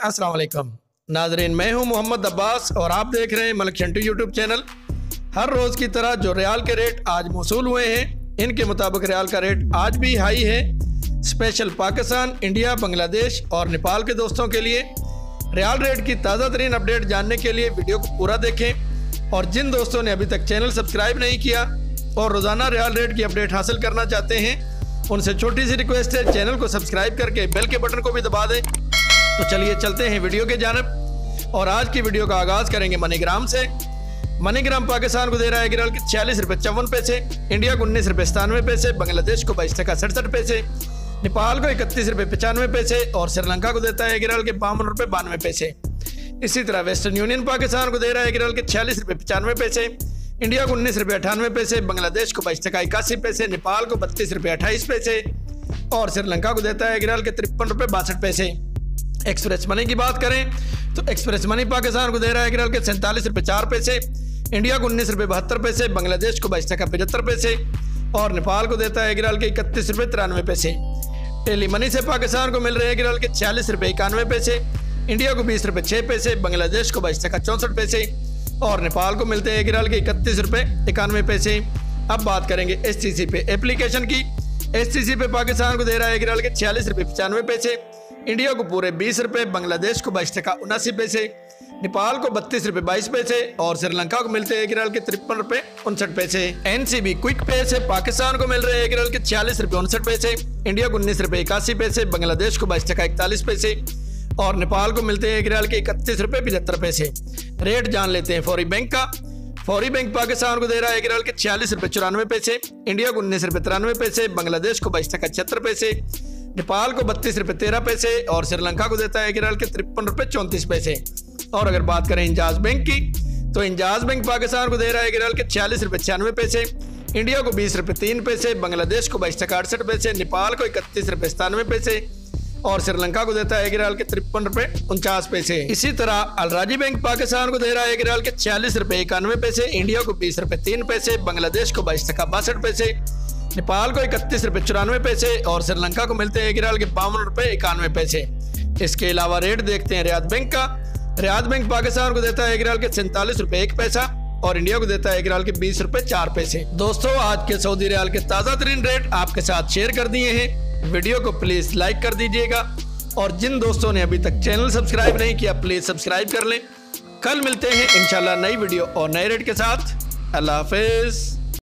अस्सलाम वालेकुम नाजरीन, मैं हूँ मोहम्मद अब्बास और आप देख रहे हैं मलक यूट्यूब चैनल। हर रोज़ की तरह जो रियाल के रेट आज मौसू हुए हैं, इनके मुताबिक रियाल का रेट आज भी हाई है। स्पेशल पाकिस्तान, इंडिया, बांग्लादेश और नेपाल के दोस्तों के लिए रियाल रेट की ताज़ा तरीन अपडेट जानने के लिए वीडियो को पूरा देखें। और जिन दोस्तों ने अभी तक चैनल सब्सक्राइब नहीं किया और रोज़ाना रियाल रेट की अपडेट हासिल करना चाहते हैं उनसे छोटी सी रिक्वेस्ट है, चैनल को सब्सक्राइब करके बेल के बटन को भी दबा दें। तो चलिए चलते हैं वीडियो के जानब। और आज की वीडियो का आगाज़ करेंगे मनीग्राम से। मनीग्राम पाकिस्तान को दे रहा है गिरल के छियालीस रुपये चौवन पैसे, इंडिया को उन्नीस रुपये सतानवे पैसे, बांग्लादेश को बाईस टका सड़सठ पैसे, नेपाल को इकतीस रुपये पचानवे पैसे और श्रीलंका को देता है गिरल के बावन रुपये बानवे पैसे। इसी तरह वेस्टर्न यूनियन पाकिस्तान को दे रहा है गिरल के छियालीस रुपये पचानवे पैसे इंडिया को उन्नीस रुपये अठानवे पैसे, बांग्लादेश को बाईस टका इक्यासी पैसे, नेपाल को बत्तीस रुपये अट्ठाईस पैसे और श्रीलंका को देता है गिराल के तिरपन रुपये बासठ पैसे। एक्सप्रेस मनी की बात करें तो एक्सप्रेस मनी पाकिस्तान को दे रहा है गिराल के सैंतालीस रुपये चार पैसे, इंडिया को उन्नीस रुपये बहत्तर पैसे, बांग्लादेश को बाईस टका पचहत्तर पैसे और नेपाल को देता है गिराल के इकतीस रुपये तिरानवे पैसे। टेली मनी से पाकिस्तान को मिल रहे हैं गिराल के छियालीस रुपये इक्यानवे पैसे, इंडिया को बीस रुपये छः पैसे, बांग्लादेश को बाईस टका चौंसठ पैसे और नेपाल को मिलते हैं गिराल के इकतीस रुपये इक्यानवे पैसे। अब बात करेंगे एस टी सी पे। एप्लीकेशन की। एस टी सी पे पाकिस्तान को दे रहा है गिराल के छियालीस रुपये पचानवे पैसे। इंडिया को पूरे बीस रुपये बांग्लादेश को बाईस टका, उनासी पैसे। नेपाल को बत्तीस रुपये बाईस पैसे और श्रीलंका को मिलते हैं गिराल के तिरपन रुपये उनसठ पैसे। एनसीबी क्विक पे से पाकिस्तान को मिल रहे हैं गिराल के छियालीस रुपये उनसठ पैसे। इंडिया को उन्नीस रुपये इक्यासी पैसे, बांग्लादेश को बाईस टका, इकतालीस पैसे। और नेपाल को मिलते हैं गिराल के इकतीस रुपये पचहत्तर पैसे। रेट जान लेते हैं फौरी बैंक का। फौरी बैंक पाकिस्तान को दे रहा है गिराल के छियालीस रुपये चौरानवे पैसे। इंडिया को उन्नीस रुपये तिरानवे पैसे। बांग्लादेश को बाईस टका छिहत्तर पैसे। नेपाल को बत्तीस रुपये तेरह पैसे। और श्रीलंका को देता है गिराल के तिरपन रुपये चौंतीस पैसे। और अगर बात करें इंजाज बैंक की तो इंजाज बैंक पाकिस्तान को दे रहा है गिराल के छियालीस रुपये छियानवे पैसे। इंडिया को बीस रुपये तीन पैसे। बांग्लादेश को बाईस टका अड़सठ पैसे। नेपाल को इकतीस रुपये सतानवे पैसे। और श्रीलंका को देता है गिराल के तिरपन रुपए उनचास पैसे। इसी तरह अलराजी बैंक पाकिस्तान को दे रहा है गिराल के छियालीस रुपए, इक्यानवे पैसे, इंडिया को बीस रुपए, तीन पैसे, बांग्लादेश को बाईस टका, बासठ पैसे, नेपाल को इकतीस रुपए, चौरानवे पैसे और श्रीलंका को मिलते हैं गिराल के बावन रुपए, इक्यानवे पैसे। इसके अलावा रेट देखते हैं रियाद बैंक का। रियाद बैंक पाकिस्तान को देता है गिराल के सैंतालीस रुपए, एक पैसा और इंडिया को देता है गिराल के बीस रुपए, चार पैसे। दोस्तों, आज के सऊदी रियाल के ताज़ा तरीन रेट आपके साथ शेयर कर दिए हैं। वीडियो को प्लीज़ लाइक कर दीजिएगा और जिन दोस्तों ने अभी तक चैनल सब्सक्राइब नहीं किया, प्लीज़ सब्सक्राइब कर लें। कल मिलते हैं, इंशाल्लाह नई वीडियो और नए रेट के साथ। अल्लाह हाफिज़।